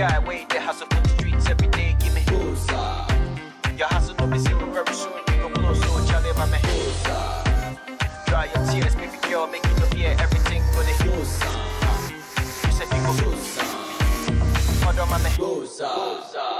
guy way to hustle for the streets every day. Give me your hustle no be simple very soon. You go blow so Charlie my man. Dry your tears, baby girl, make you hear everything for the hills. You said you go. Hold on, my man.